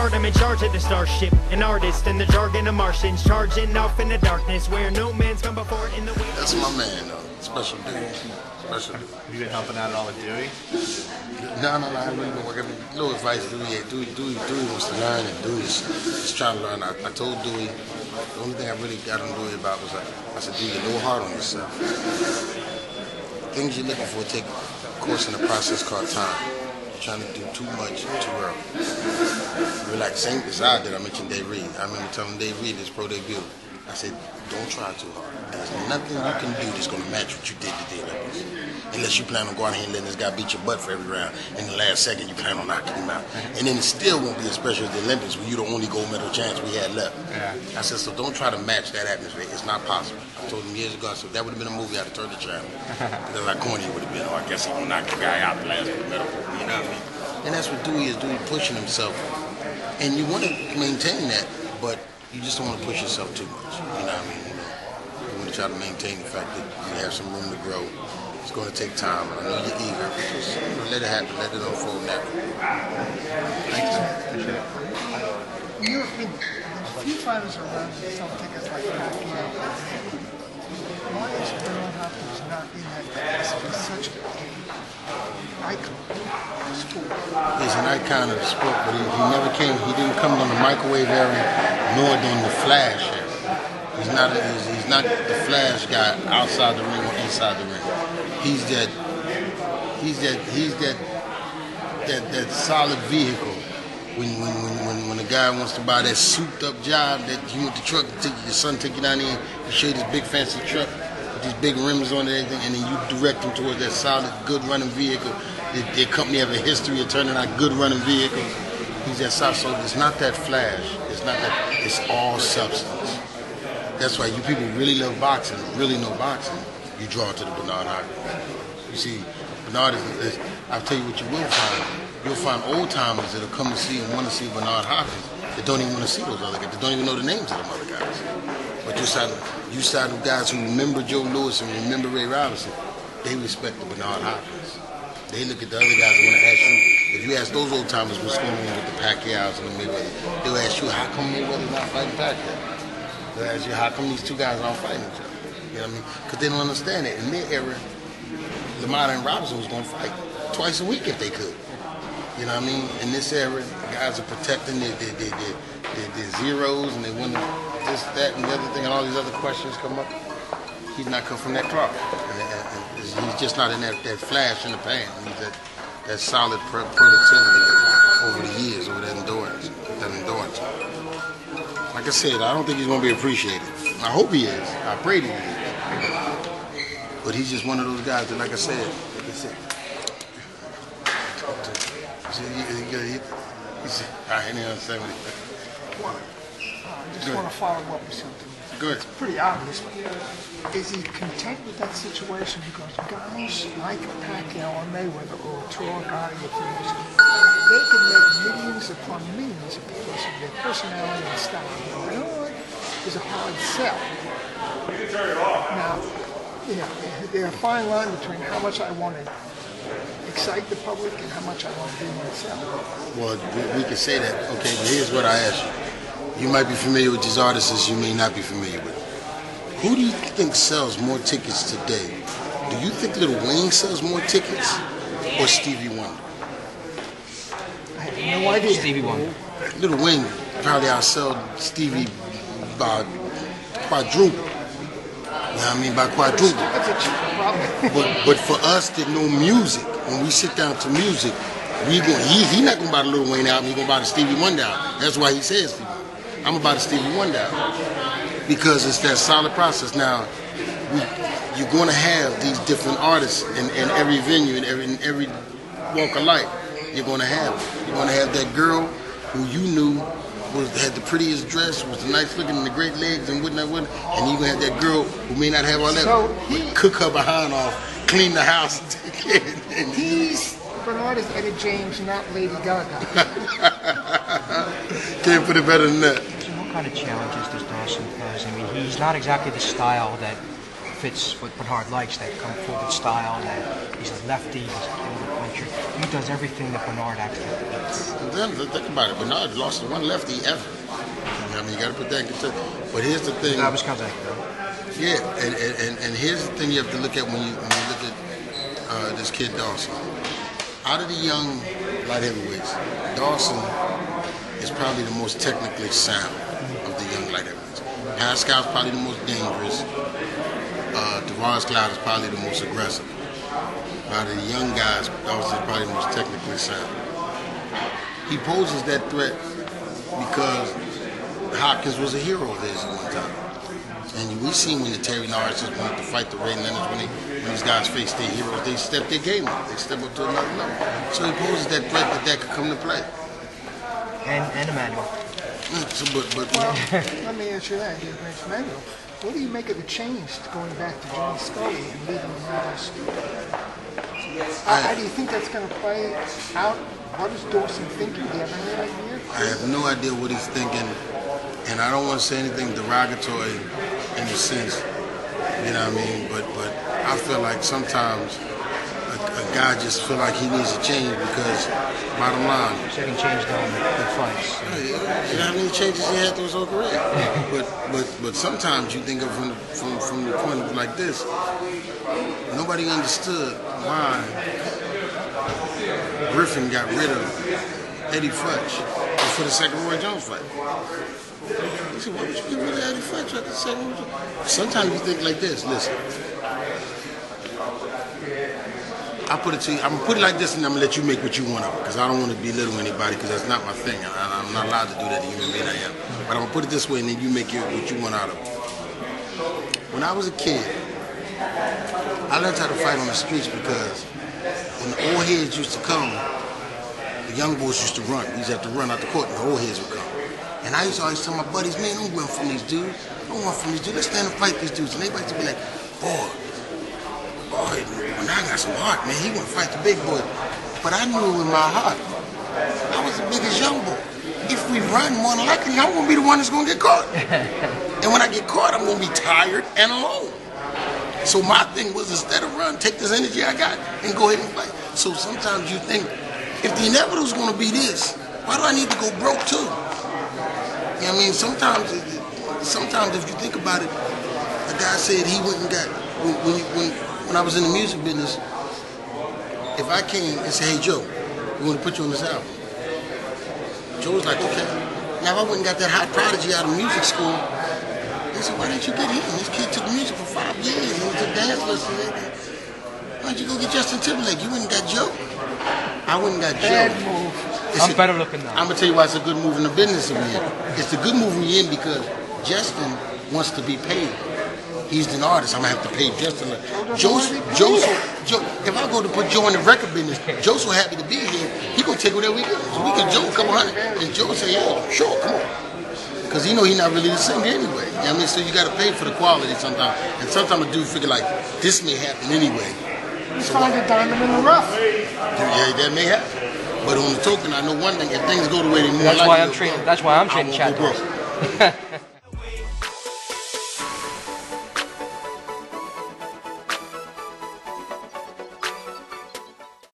card, I'm in charge of the starship. An artist in the jargon of Martians, charging off in the darkness where no man's come before in the way. That's my man, though. Special dude. Special dude. Have you been helping out at all with Dewey? No, no, no. I really been working. Little advice, Dewey. Yeah, Dewey, Dewey, Dewey wants to learn, and Dewey's just trying to learn. I, I told Dewey the only thing I really got on Dewey about was I, I said, Dewey, you're a little hard on yourself. Things you're looking for take a course in the process called time. Trying to do too much too early. You're like same I did. I mentioned Dave Reid. I remember telling Dave Reid his pro debut. I said, don't try too hard. There's nothing you can do that's going to match what you did today, Olympics. Unless you plan on going here and letting this guy beat your butt for every round. In the last second, you plan on knocking him out. Mm-hmm. And then it still won't be as special as the Olympics where you're the only gold medal chance we had left. Yeah. I said, so don't try to match that atmosphere. It's not possible. I told him years ago, I said, that would have been a movie I'd have turned the channel. because how corny it would have been. Oh, I guess he going to knock the guy out the last medal. You know what I mean? And that's what Dewey is doing, pushing himself. And you want to maintain that, but you just don't want to push yourself too much. You know what I mean? You, know, you want to try to maintain the fact that you have some room to grow. It's going to take time. I know you're eager, but just you know, let it happen. Let it unfold naturally. Appreciate it. You've been a few fighters around that don't like Pacquiao. Why is Bernard Hopkins not in that class? He's such an icon of sport. He's an icon of sport, but he, he never came. He didn't come on the microwave era, nor during the Flash. He's not. He's, he's not the Flash guy outside the ring or inside the ring. He's that. He's that. He's that. That that solid vehicle. When when when a guy wants to buy that souped up job that you want the truck to take your son take you down there, you show you this big fancy truck with these big rims on it and everything, and then you direct them towards that solid, good running vehicle. Their company have a history of turning out good running vehicles. He's that solid. So it's not that flash. It's not that. It's all substance. That's why you people really love boxing, really know boxing. You draw to the Bernard Hopkins. You see, Bernard is, is. I'll tell you what you will find. You'll find old timers that'll come to see and want to see Bernard Hopkins that don't even want to see those other guys. That don't even know the names of them other guys. But you side, you side of guys who remember Joe Louis and remember Ray Robinson. They respect the Bernard Hopkins. They look at the other guys and want to ask you. If you ask those old timers what's going on with the Pacquiao's and the Mayweather, they'll ask you how come Mayweather's not fighting Pacquiao. They'll ask you how come these two guys aren't fighting each other. You know what I mean? Because they don't understand it. In their era, Lamar and Robinson was going to fight twice a week if they could. You know what I mean? In this era, guys are protecting their, their, their, their, their, zeros and they want this, that, and the other thing, and all these other questions come up. He's not come from that cloth. He's just not in that, that flash in the pan. He's that, that solid pro- productivity over the years, over that endurance, that endurance. Like I said, I don't think he's going to be appreciated. I hope he is. I pray he is. But he's just one of those guys that, like I said, like I said, he, he, he, he's, I ain't even saying what he ah, I just Good. want to follow up with something. Good. It's pretty obvious. Is he content with that situation? Because guys like Pacquiao or Mayweather or Troy Gotti, if you they can make millions upon millions because of their personality and style. Bernard It's a hard sell. you can turn Now, you know, there's a fine line between how much I want to excite the public and how much I want to be myself. Well, we, we can say that. Okay, but here's what I ask you. You might be familiar with these artists as you may not be familiar with. Who do you think sells more tickets today? Do you think Lil Wayne sells more tickets or Stevie Wonder? I have no idea. Stevie Wonder. Lil Wayne probably outsold Stevie by quadruple. You know what I mean? By quadruple. That's a cheap problem. But but for us that know music, when we sit down to music, we go he he not gonna buy the Lil Wayne album, he gonna buy the Stevie Wonder album. That's why he says Stevie. I'm gonna buy the Stevie Wonder album. Because it's that solid process. Now we, you're gonna have these different artists in, in every venue in every in every walk of life. You're gonna have you're gonna have that girl who you knew was had the prettiest dress, was the nice looking and the great legs and whatnot, whatnot. and you're gonna have that girl who may not have all that, So but he- cook her behind off, clean the house, and He's Bernard is Etta James, not Lady Gaga. can't put it better than that. So what kind of challenges does Dawson pose? I mean, he's not exactly the style that fits what Bernard likes. That come forward style. That he's a lefty. He's a puncher. He does everything that Bernard actually does. And then think about it. Bernard lost to one lefty ever. I mean, you got to put that in. But here's the thing. That was Calzaghe, though. Yeah, and, and, and here's the thing you have to look at when you when you look at uh, this kid Dawson. Out of the young light heavyweights, Dawson is probably the most technically sound of the young light heavyweights. Pascal's probably the most dangerous. Uh, Tavoris Cloud is probably the most aggressive. Out of the young guys, Dawson is probably the most technically sound. He poses that threat because Hopkins was a hero of his at one time. And we seen when the Terry Norrises wanted to fight the Ray Leonards when, they, when these guys faced their heroes, they stepped their game up. They stepped up to another level. So he poses that threat that that could come to play. And and Emanuel. Mm, So, but, but Well, let me answer you that. You mentioned Manuel. What do you make of the change to going back to John Scully and leaving the Mariners? How, how do you think that's going to play out? What is Dawson thinking? Do you have any idea? I have no idea what he's thinking, and I don't want to say anything derogatory in the sense, you know what I mean. But but I feel like sometimes a, guy just feel like he needs to change because bottom line, Second change down the fights. You know how many changes he had through his whole career. but but but sometimes you think of from the, from from the point of like this. Nobody understood why Griffin got rid of Eddie Futch for the second Roy Jones fight. He said, "Why would you get rid of Eddie Futch after the second Roy Jones?" Sometimes you think like this. Listen. I put it to you. I'm gonna put it like this, and I'm gonna let you make what you want of it, because I don't want to belittle anybody, because that's not my thing, I, I'm not allowed to do that to human being I am. But I'm gonna put it this way, and then you make your, what you want out of it. When I was a kid, I learned how to fight on the streets because when the old heads used to come, the young boys used to run. We used to have to run out the court, and the old heads would come. And I used to always tell my buddies, man, don't run from these dudes. Don't run from these dudes. Let's stand and fight these dudes. And everybody used to be like, boy, boy, when I got some heart, man, he want to fight the big boy. But I knew it in my heart, I was the biggest young boy. If we run, more than likely, I'm going to be the one that's going to get caught. and when I get caught, I'm going to be tired and alone. So my thing was instead of run, take this energy I got and go ahead and fight. So sometimes you think, if the inevitable is going to be this, why do I need to go broke too? You know what I mean? Sometimes, sometimes if you think about it, a guy said he went and got when when, when when I was in the music business. If I came and said, "Hey Joe, we want to put you on this album," Joe was like, "Okay." Now if I went and got that hot prodigy out of music school. They said, "Why didn't you get him? This kid took music for five years and he took dance lessons. Why don't you go get Justin Timberlake? You went and got Joe." I went and got Bad Joe. move. It's I'm a- better looking now. I'm gonna tell you why it's a good move in the business we're in. It's a good move we're in because Justin wants to be paid. He's an artist. I'm gonna have to pay Justin. Joe, Joe, Joe, if I go to put Joe in the record business, Joe's so happy to be here. He gonna take whatever we get. So we can Joe a couple hundred, and Joe say, "Yeah, sure, come on." Because he know he not really the singer anyway. You know what I mean? So you gotta pay for the quality sometimes. And sometimes a dude figure like, this may happen anyway. You find a diamond in the rough. Yeah, that may happen. But on the token, I know one thing: if things go the way they more That's likely why I'm training. That's why I'm training Chad go Dawson. broke.